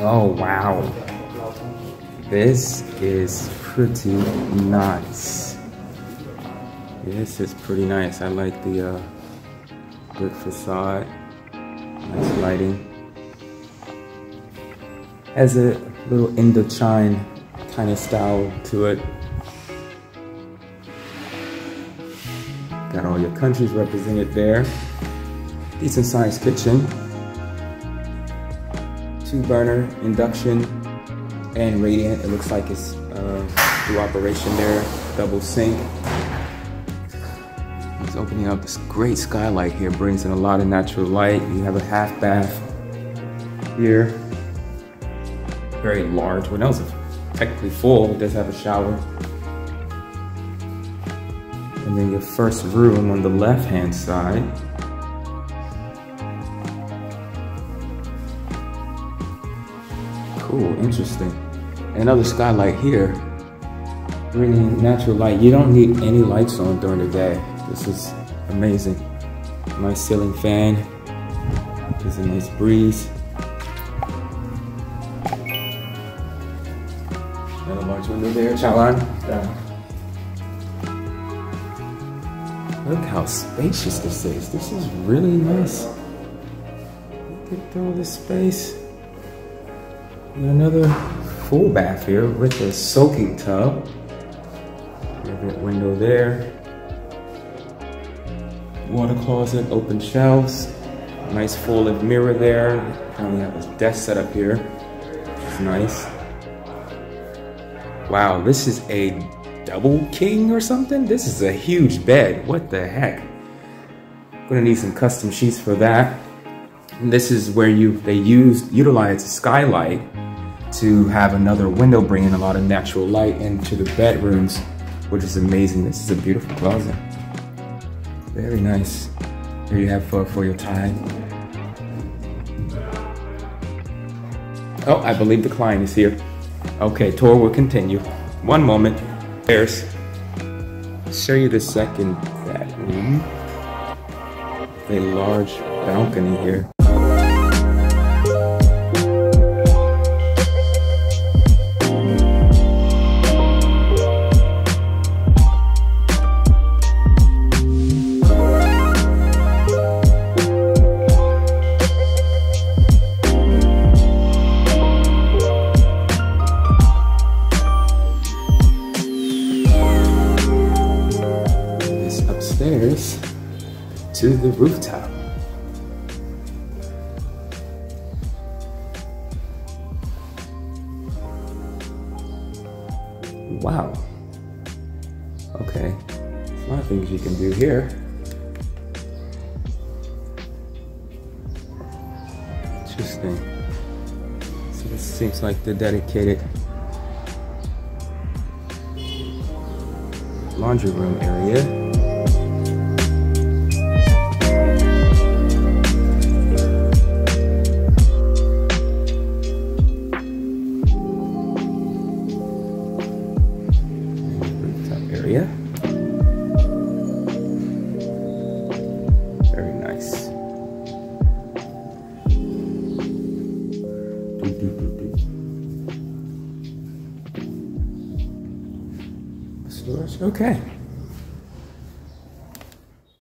Oh, wow. This is pretty nice. This is pretty nice. I like the uh, brick facade. Nice lighting. Has a little Indochine kind of style to it. Got all your countries represented there. Decent sized kitchen. Two burner induction and radiant. It looks like it's uh, through operation there. Double sink. It's opening up this great skylight here. Brings in a lot of natural light. You have a half bath here. Very large. That was technically full. It does have a shower. And then your first room on the left-hand side. Cool, interesting. Another skylight here, bringing natural light. You don't need any lights on during the day. This is amazing. Nice ceiling fan. There's a nice breeze. Another large window there, Chalan. Look how spacious this is. This is really nice. Look at all this space. Another full bath here with a soaking tub. That window there. Water closet, open shelves. Nice full-length mirror there. Currently have a desk set up here. It's nice. Wow, this is a double king or something? This is a huge bed. What the heck? Gonna need some custom sheets for that. This is where you they use utilize a skylight to have another window bringing a lot of natural light into the bedrooms, which is amazing. This is a beautiful closet. Very nice. Here you have for, for your time. Oh, I believe the client is here. Okay, tour will continue. One moment. There's. Show you the second bedroom. A large balcony here. To the rooftop. Wow. Okay. A lot of things you can do here. Interesting. So this seems like the dedicated laundry room area. Okay.